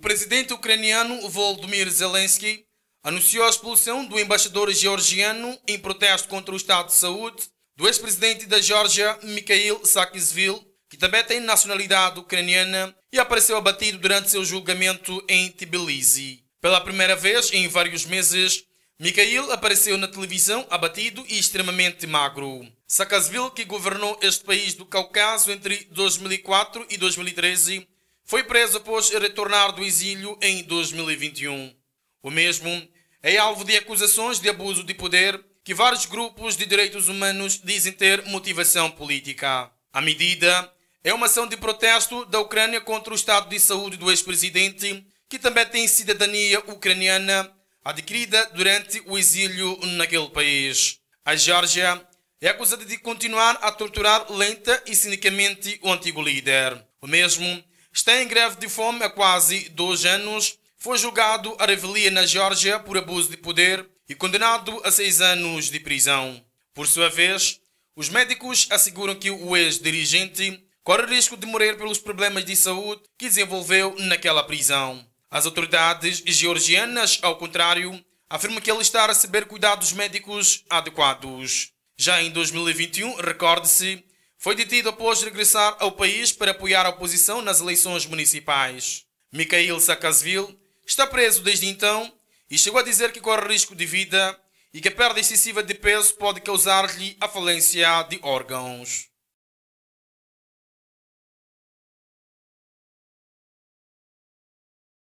O presidente ucraniano Volodymyr Zelensky anunciou a expulsão do embaixador georgiano em protesto contra o estado de saúde do ex-presidente da Geórgia, Mikhail Saakashvili, que também tem nacionalidade ucraniana e apareceu abatido durante seu julgamento em Tbilisi. Pela primeira vez em vários meses, Mikhail apareceu na televisão abatido e extremamente magro. Saakashvili, que governou este país do Cáucaso entre 2004 e 2013, foi preso após retornar do exílio em 2021. O mesmo é alvo de acusações de abuso de poder que vários grupos de direitos humanos dizem ter motivação política. A medida é uma ação de protesto da Ucrânia contra o estado de saúde do ex-presidente, que também tem cidadania ucraniana adquirida durante o exílio naquele país. A Geórgia é acusada de continuar a torturar lenta e cinicamente o antigo líder. O mesmo está em greve de fome há quase dois anos, foi julgado à revelia na Geórgia por abuso de poder e condenado a seis anos de prisão. Por sua vez, os médicos asseguram que o ex-dirigente corre risco de morrer pelos problemas de saúde que desenvolveu naquela prisão. As autoridades georgianas, ao contrário, afirmam que ele está a receber cuidados médicos adequados. Já em 2021, recorde-se, foi detido após regressar ao país para apoiar a oposição nas eleições municipais. Mikhail Saakashvili está preso desde então e chegou a dizer que corre risco de vida e que a perda excessiva de peso pode causar-lhe a falência de órgãos.